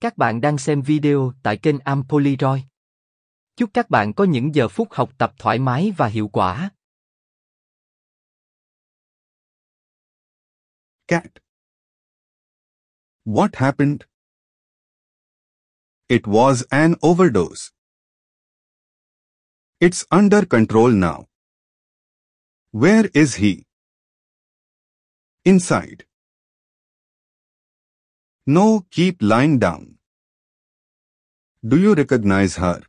Các bạn đang xem video tại kênh Ampoliroy. Chúc các bạn có những giờ phút học tập thoải mái và hiệu quả. Cat. What happened? It was an overdose. It's under control now. Where is he? Inside. No, keep lying down. Do you recognize her?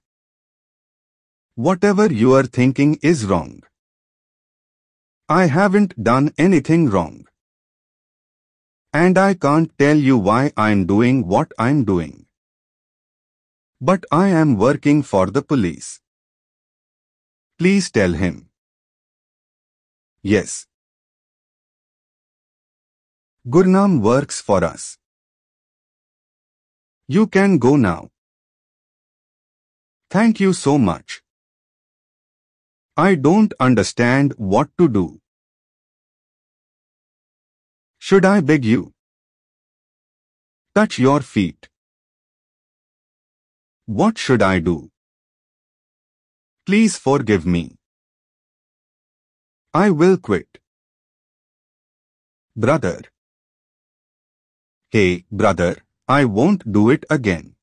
Whatever you are thinking is wrong. I haven't done anything wrong. And I can't tell you why I'm doing what I'm doing. But I am working for the police. Please tell him. Yes. Gurnam works for us. You can go now. Thank you so much. I don't understand what to do. Should I beg you? Touch your feet. What should I do? Please forgive me. I will quit. Brother. Hey, brother, I won't do it again.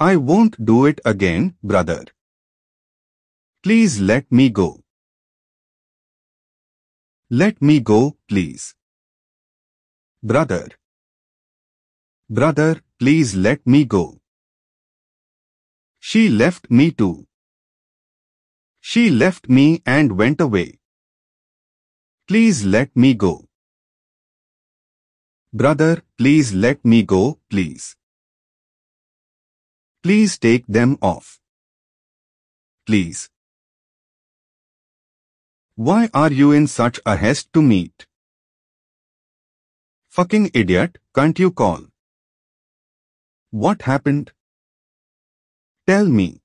I won't do it again, brother. Please let me go. Let me go, please. Brother. Brother, please let me go. She left me too. She left me and went away. Please let me go. Brother, please let me go, please. Please take them off. Please. Why are you in such a haste to meet? Fucking idiot, can't you call? What happened? Tell me.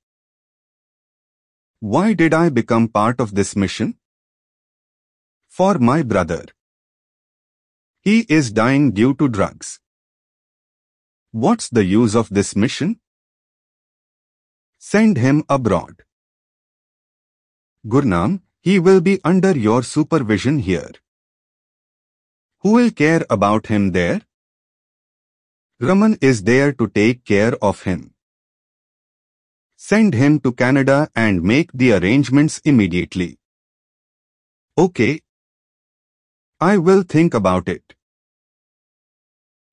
Why did I become part of this mission? For my brother. He is dying due to drugs. What's the use of this mission? Send him abroad. Gurnam, he will be under your supervision here. Who will care about him there? Raman is there to take care of him. Send him to Canada and make the arrangements immediately. Okay. I will think about it.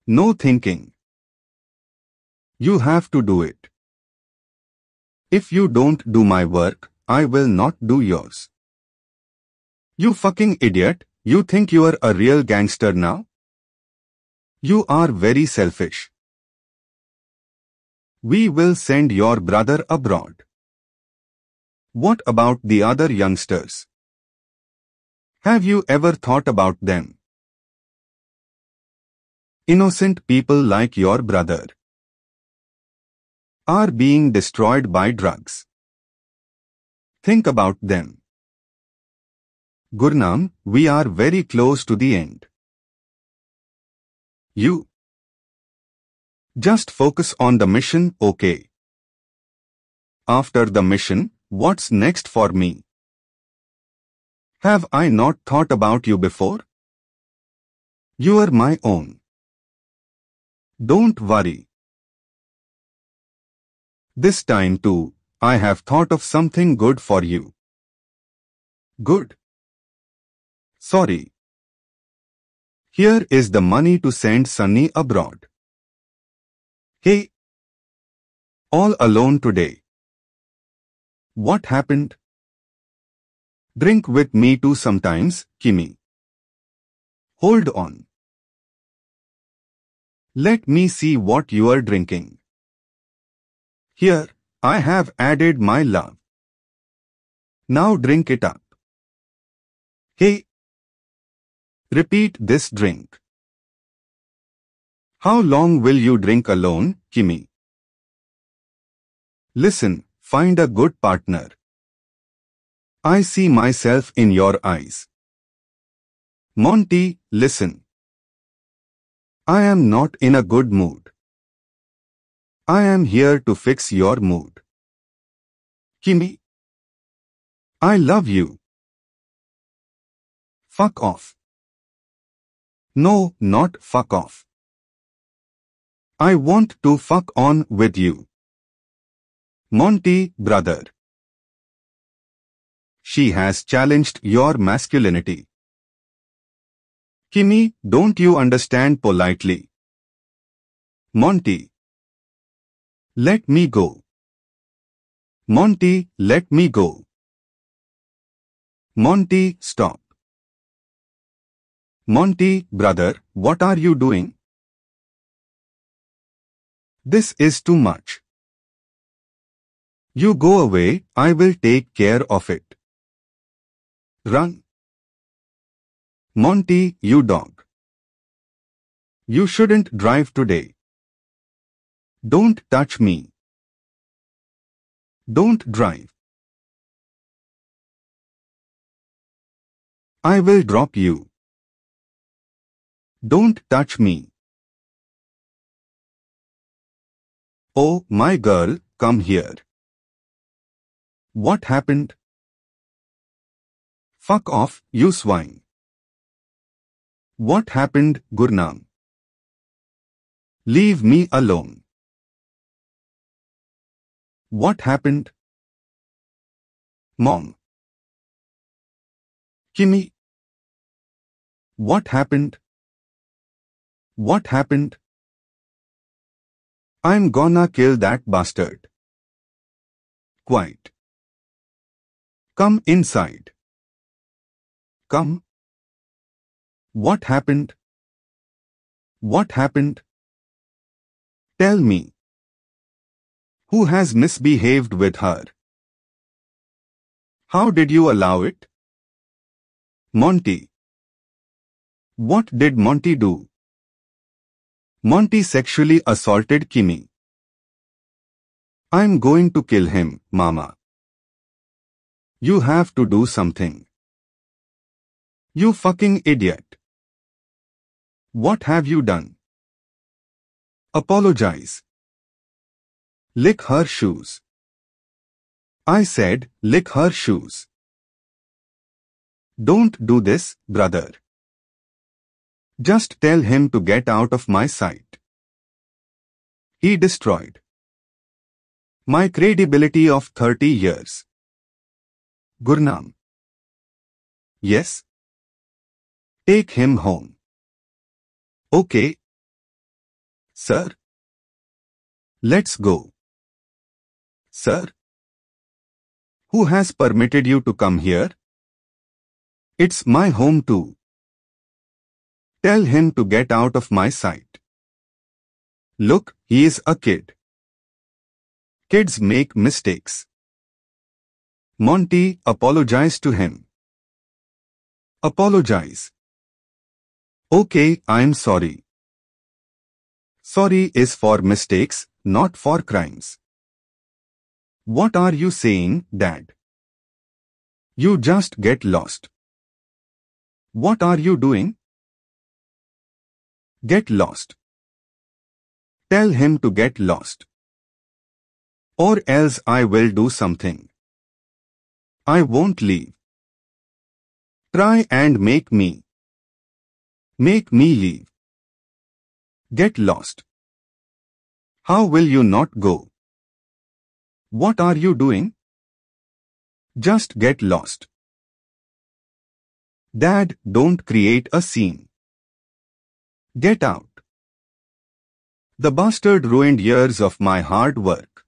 No thinking. You have to do it. If you don't do my work, I will not do yours. You fucking idiot, you think you are a real gangster now? You are very selfish. We will send your brother abroad. What about the other youngsters? Have you ever thought about them? Innocent people like your brother are being destroyed by drugs. Think about them. Gurnam, we are very close to the end. You just focus on the mission, okay? After the mission, what's next for me? Have I not thought about you before? You are my own. Don't worry. This time too, I have thought of something good for you. Good. Sorry. Here is the money to send Sunny abroad. Hey. All alone today. What happened? Drink with me too sometimes, Kimmy. Hold on. Let me see what you are drinking. Here, I have added my love. Now drink it up. Hey. Repeat this drink. How long will you drink alone, Kimmy? Listen, find a good partner. I see myself in your eyes. Monty, listen. I am not in a good mood. I am here to fix your mood. Kimmy. I love you. Fuck off. No, not fuck off. I want to fuck on with you. Monty, brother. She has challenged your masculinity. Kimmy, don't you understand politely? Monty. Let me go. Monty, let me go. Monty, stop. Monty, brother, what are you doing? This is too much. You go away, I will take care of it. Run. Monty, you dog. You shouldn't drive today. Don't touch me. Don't drive. I will drop you. Don't touch me. Oh, my girl, come here. What happened? Fuck off, you swine. What happened, Gurnam? Leave me alone. What happened? Mom. Kimmy. What happened? What happened? I'm gonna kill that bastard. Quiet. Come inside. Come. What happened? What happened? Tell me. Who has misbehaved with her? How did you allow it? Monty. What did Monty do? Monty sexually assaulted Kimmy. I'm going to kill him, Mama. You have to do something. You fucking idiot. What have you done? Apologize. Lick her shoes. I said, lick her shoes. Don't do this, brother. Just tell him to get out of my sight. He destroyed my credibility of 30 years. Gurnam. Yes. Take him home. Okay. Sir. Let's go. Sir? Who has permitted you to come here? It's my home too. Tell him to get out of my sight. Look, he is a kid. Kids make mistakes. Monty, apologize to him. Apologize. Okay, I'm sorry. Sorry is for mistakes, not for crimes. What are you saying, Dad? You just get lost. What are you doing? Get lost. Tell him to get lost. Or else I will do something. I won't leave. Try and make me. Make me leave. Get lost. How will you not go? What are you doing? Just get lost. Dad, don't create a scene. Get out. The bastard ruined years of my hard work.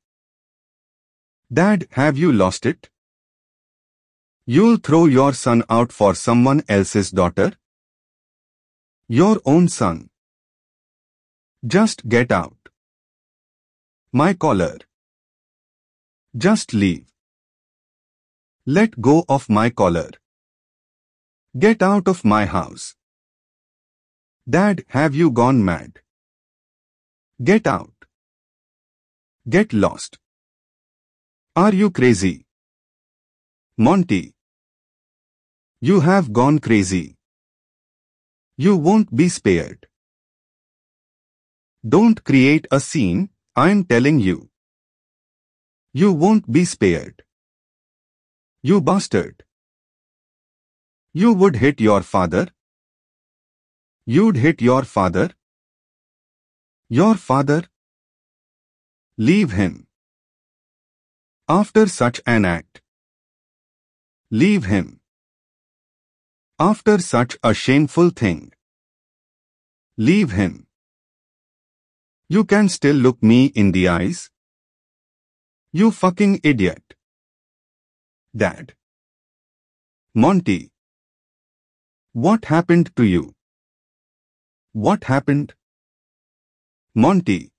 Dad, have you lost it? You'll throw your son out for someone else's daughter? Your own son. Just get out. My collar. Just leave. Let go of my collar. Get out of my house. Dad, have you gone mad? Get out. Get lost. Are you crazy? Monty. You have gone crazy. You won't be spared. Don't create a scene, I'm telling you. You won't be spared. You bastard. You would hit your father? You'd hit your father? Your father? Leave him. After such an act. Leave him. After such a shameful thing. Leave him. You can still look me in the eyes? You fucking idiot. Dad. Monty. What happened to you? What happened? Monty.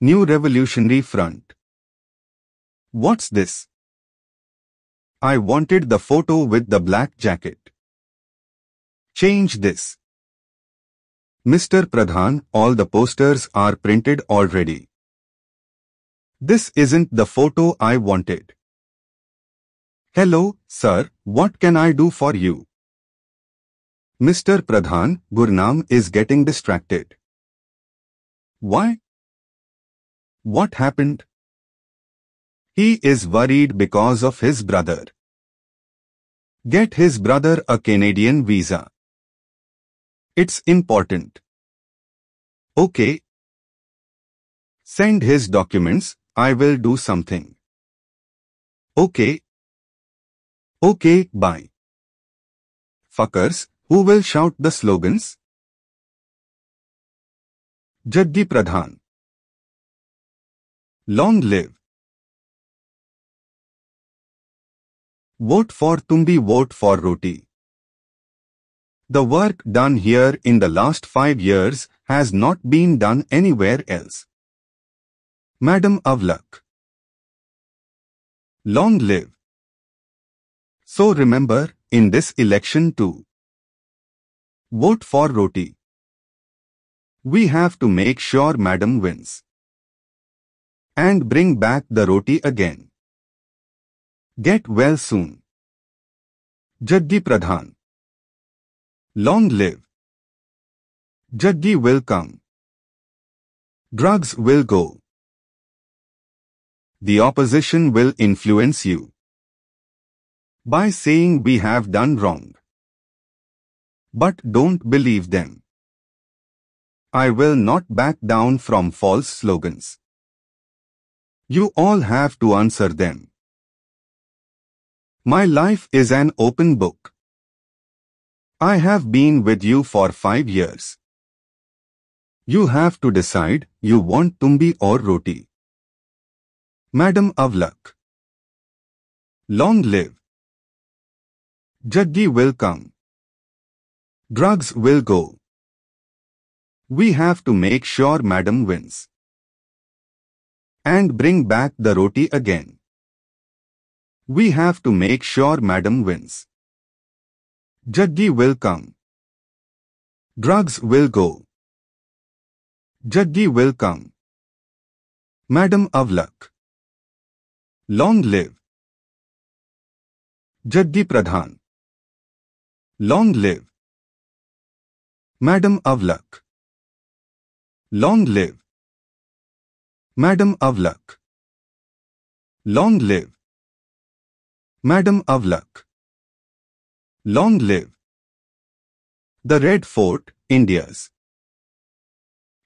New Revolutionary Front. What's this? I wanted the photo with the black jacket. Change this. Mr. Pradhan, all the posters are printed already. This isn't the photo I wanted. Hello, sir, what can I do for you? Mr. Pradhan, Gurnam is getting distracted. Why? What happened? He is worried because of his brother. Get his brother a Canadian visa. It's important. Okay. Send his documents, I will do something. Okay. Okay, bye. Fuckers, who will shout the slogans? Jaggi Pradhan. Long live. Vote for Tumbi, vote for Roti. The work done here in the last five years has not been done anywhere else. Madam Aulakh. Long live. So remember, in this election too. Vote for Roti. We have to make sure Madam wins. And bring back the roti again. Get well soon. Jaggi Pradhan. Long live. Jaggi will come. Drugs will go. The opposition will influence you. By saying we have done wrong. But don't believe them. I will not back down from false slogans. You all have to answer them. My life is an open book. I have been with you for five years. You have to decide you want tumbi or roti. Madam Aulakh. Long live. Jaggi will come. Drugs will go. We have to make sure Madam wins. And bring back the roti again. We have to make sure Madam wins. Jaggi will come. Drugs will go. Jaggi will come. Madam Aulakh. Long live. Jaggi Pradhan. Long live. Madam Aulakh. Long live. Madam Aulakh. Long live. Madam Aulakh. Long live. The Red Fort, India's.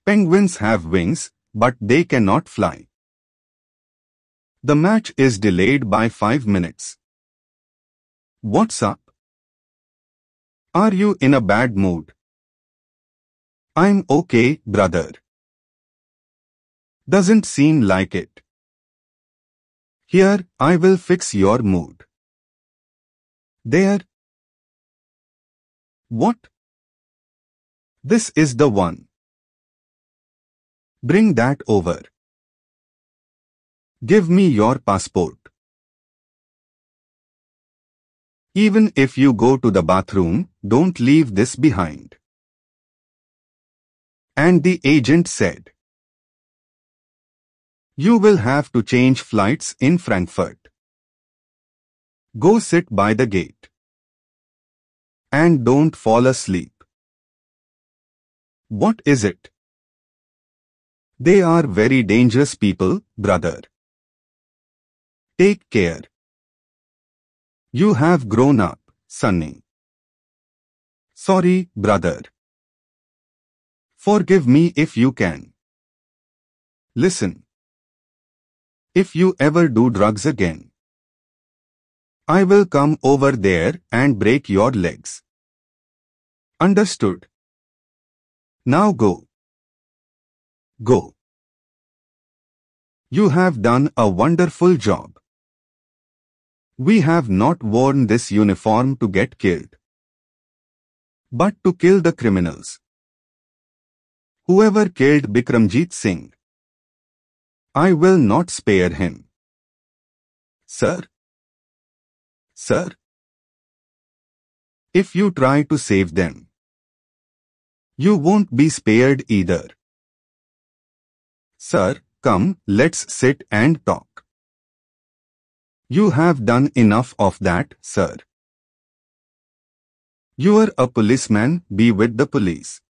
Penguins have wings, but they cannot fly. The match is delayed by 5 minutes. What's up? Are you in a bad mood? I'm okay, brother. Doesn't seem like it. Here, I will fix your mood. There. What? This is the one. Bring that over. Give me your passport. Even if you go to the bathroom, don't leave this behind. And the agent said, You will have to change flights in Frankfurt. Go sit by the gate. And don't fall asleep. What is it? They are very dangerous people, brother. Take care. You have grown up, Sunny. Sorry, brother. Forgive me if you can. Listen. If you ever do drugs again, I will come over there and break your legs. Understood. Now go. Go. You have done a wonderful job. We have not worn this uniform to get killed, but to kill the criminals. Whoever killed Bikramjit Singh, I will not spare him. Sir? Sir? If you try to save them, you won't be spared either. Sir, come, let's sit and talk. You have done enough of that, sir. You are a policeman, be with the police.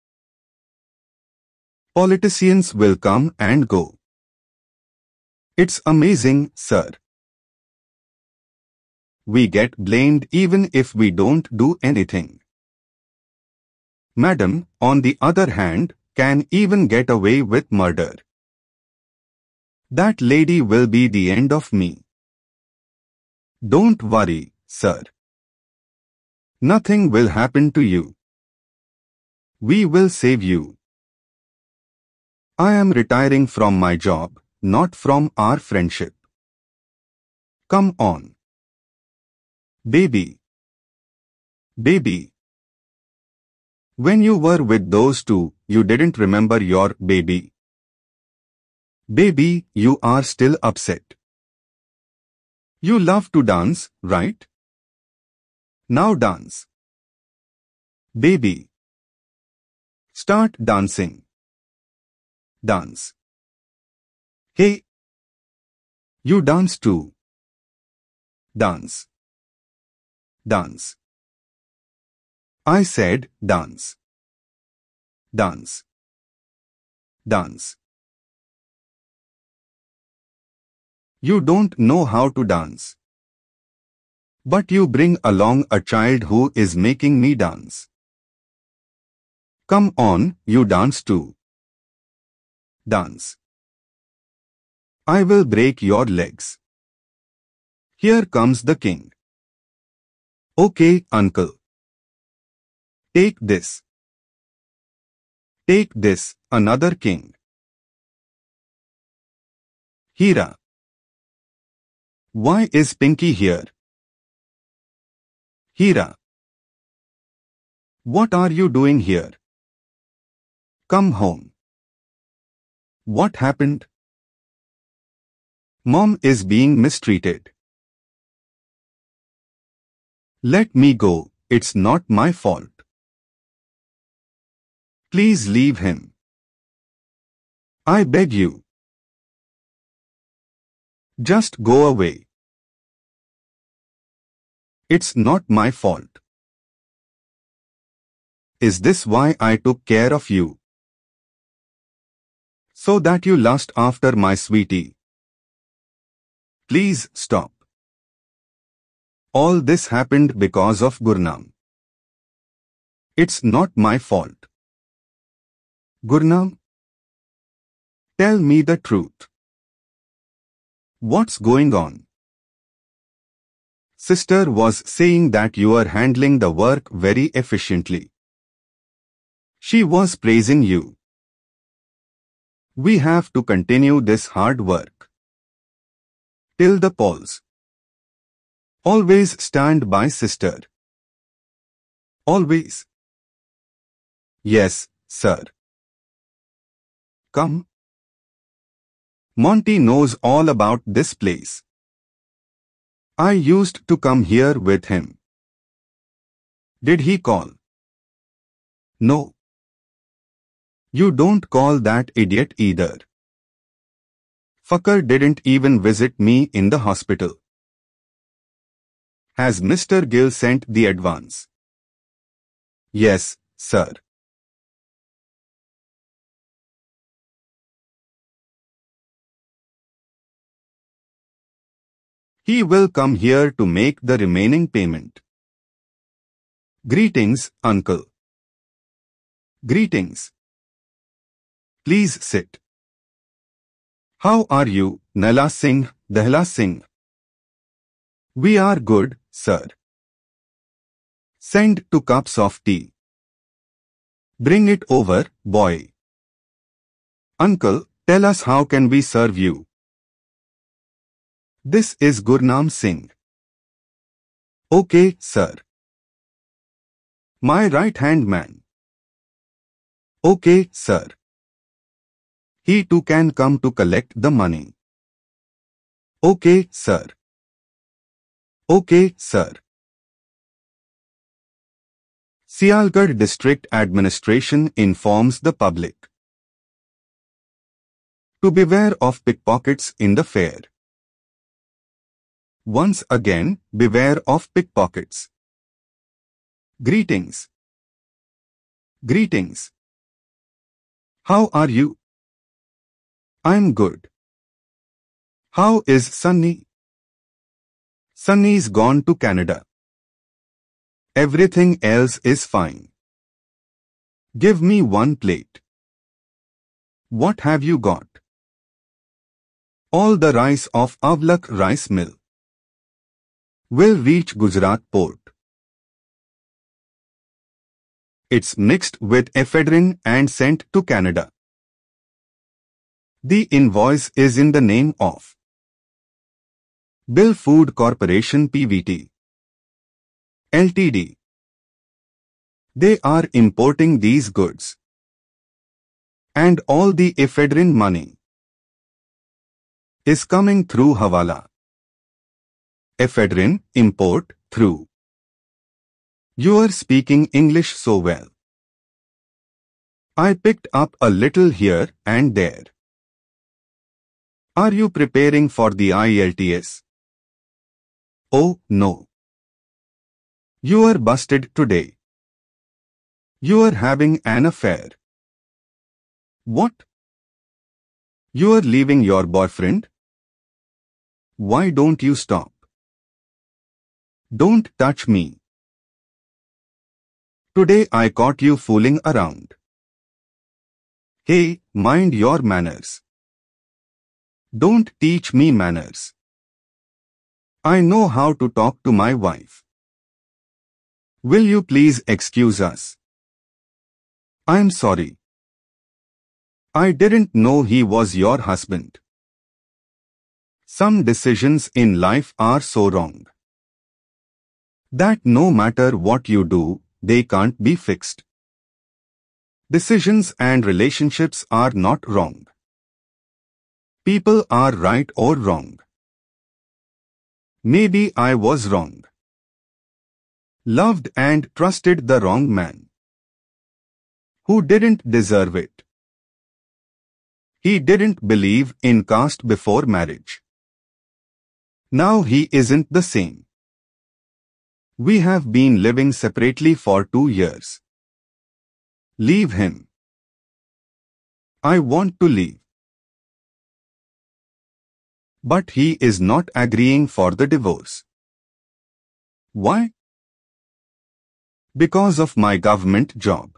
Politicians will come and go. It's amazing, sir. We get blamed even if we don't do anything. Madam, on the other hand, can even get away with murder. That lady will be the end of me. Don't worry, sir. Nothing will happen to you. We will save you. I am retiring from my job, not from our friendship. Come on. Baby. Baby. When you were with those two, you didn't remember your baby. Baby, you are still upset. You love to dance, right? Now dance. Baby. Start dancing. Dance. Hey. You dance too. Dance. Dance. I said dance. Dance. Dance. You don't know how to dance. But you bring along a child who is making me dance. Come on, you dance too. Dance. I will break your legs. Here comes the king. Okay, uncle. Take this. Take this, another king. Hira. Why is Pinky here? Hira. What are you doing here? Come home. What happened? Mom is being mistreated. Let me go, it's not my fault. Please leave him. I beg you. Just go away. It's not my fault. Is this why I took care of you? So that you lust after my sweetie. Please stop. All this happened because of Gurnam. It's not my fault. Gurnam? Tell me the truth. What's going on? Sister was saying that you are handling the work very efficiently. She was praising you. We have to continue this hard work. Till the polls. Always stand by sister. Always. Yes, sir. Come. Monty knows all about this place. I used to come here with him. Did he call? No. You don't call that idiot either. Fucker didn't even visit me in the hospital. Has Mr. Gill sent the advance? Yes, sir. He will come here to make the remaining payment. Greetings, uncle. Greetings. Please sit. How are you, Nala Singh, Dahla Singh? We are good, sir. Send two cups of tea. Bring it over, boy. Uncle, tell us how can we serve you? This is Gurnam Singh. Okay, sir. My right-hand man. Okay, sir. He too can come to collect the money. Okay, sir. Okay, sir. Sialgarh District Administration informs the public to beware of pickpockets in the fair. Once again, beware of pickpockets. Greetings. Greetings. How are you? I'm good. How is Sunny? Sunny's gone to Canada. Everything else is fine. Give me one plate. What have you got? All the rice of Aulakh rice mill will reach Gujarat port. It's mixed with ephedrine and sent to Canada. The invoice is in the name of Bill Food Corporation PVT Ltd. They are importing these goods. And all the ephedrine money is coming through Hawala. Ephedrine import through. You are speaking English so well. I picked up a little here and there. Are you preparing for the IELTS? Oh, no. You are busted today. You are having an affair. What? You are leaving your boyfriend? Why don't you stop? Don't touch me. Today I caught you fooling around. Hey, mind your manners. Don't teach me manners. I know how to talk to my wife. Will you please excuse us? I'm sorry. I didn't know he was your husband. Some decisions in life are so wrong that no matter what you do, they can't be fixed. Decisions and relationships are not wrong. People are right or wrong. Maybe I was wrong. Loved and trusted the wrong man. Who didn't deserve it. He didn't believe in caste before marriage. Now he isn't the same. We have been living separately for two years. Leave him. I want to leave. But he is not agreeing for the divorce. Why? Because of my government job.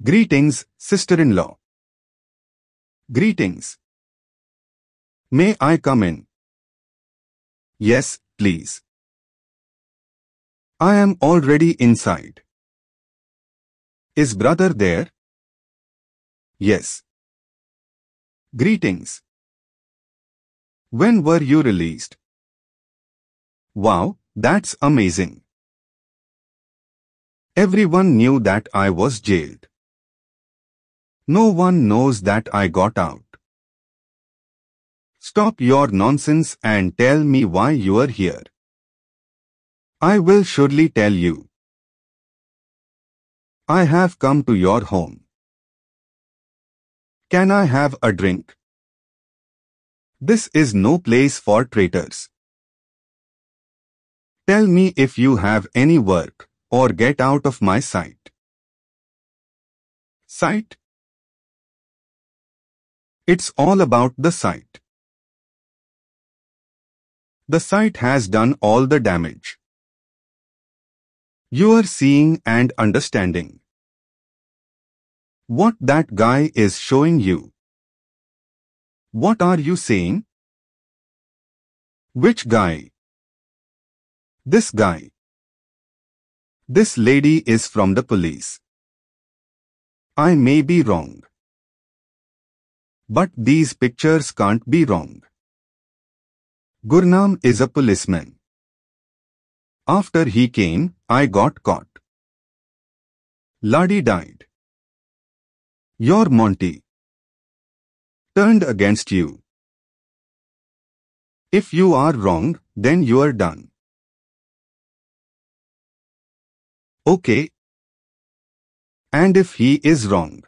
Greetings, sister-in-law. Greetings. May I come in? Yes, please. I am already inside. Is brother there? Yes. Greetings. When were you released? Wow, that's amazing. Everyone knew that I was jailed. No one knows that I got out. Stop your nonsense and tell me why you are here. I will surely tell you. I have come to your home. Can I have a drink? This is no place for traitors. Tell me if you have any work, or get out of my sight. Sight? It's all about the sight. The sight has done all the damage. You are seeing and understanding what that guy is showing you. What are you saying? Which guy? This guy. This lady is from the police. I may be wrong. But these pictures can't be wrong. Gurnam is a policeman. After he came, I got caught. Ladi died. Your Monty turned against you. If you are wrong, then you are done. Okay. And if he is wrong,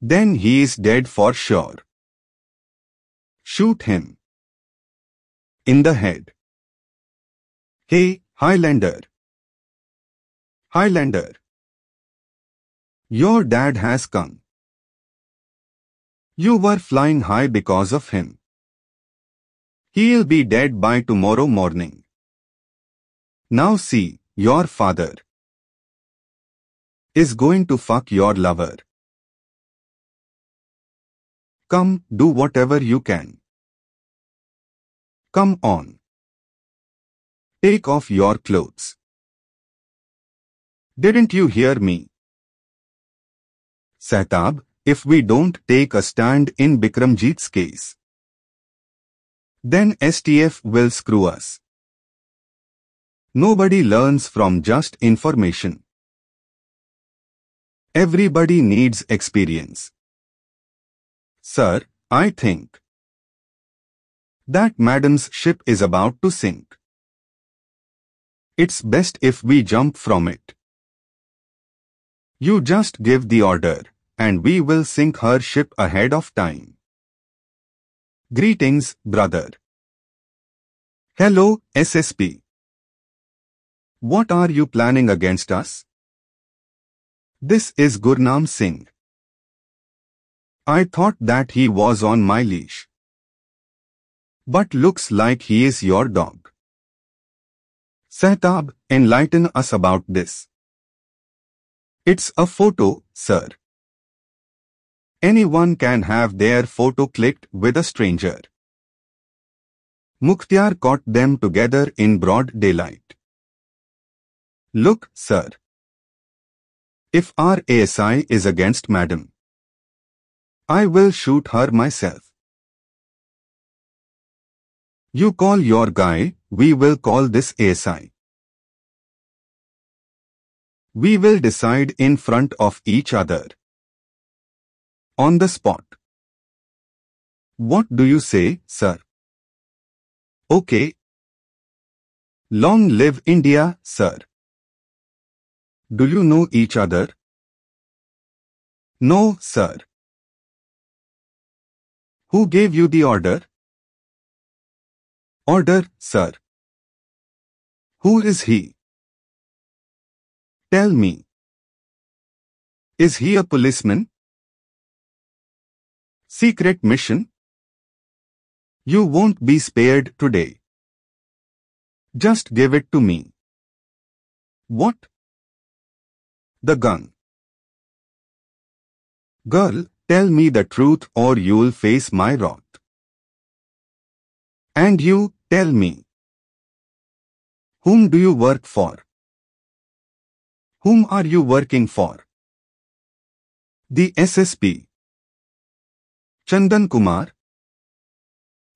then he is dead for sure. Shoot him. In the head. Hey, Highlander. Highlander. Your dad has come. You were flying high because of him. He'll be dead by tomorrow morning. Now see, your father is going to fuck your lover. Come, do whatever you can. Come on. Take off your clothes. Didn't you hear me? Sahtab, if we don't take a stand in Bikramjit's case, then STF will screw us. Nobody learns from just information. Everybody needs experience. Sir, I think that madam's ship is about to sink. It's best if we jump from it. You just give the order, and we will sink her ship ahead of time. Greetings, brother. Hello, SSP. What are you planning against us? This is Gurnam Singh. I thought that he was on my leash. But looks like he is your dog. Sahtab, enlighten us about this. It's a photo, sir. Anyone can have their photo clicked with a stranger. Mukhtiar caught them together in broad daylight. Look, sir. If our ASI is against madam, I will shoot her myself. You call your guy, we will call this ASI. We will decide in front of each other. On the spot. What do you say, sir? Okay. Long live India, sir. Do you know each other? No, sir. Who gave you the order? Order, sir. Who is he? Tell me. Is he a policeman? Secret mission? You won't be spared today. Just give it to me. What? The gun. Girl, tell me the truth or you'll face my wrath. And you, tell me. Whom do you work for? Whom are you working for? The SSP. Chandan Kumar?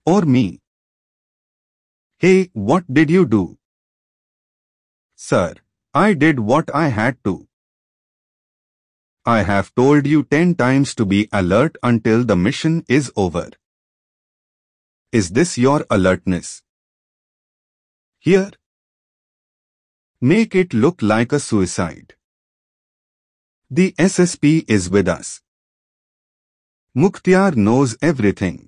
Or me? Hey, what did you do? Sir, I did what I had to. I have told you ten times to be alert until the mission is over. Is this your alertness? Here. Make it look like a suicide. The SSP is with us. Mukhtiar knows everything.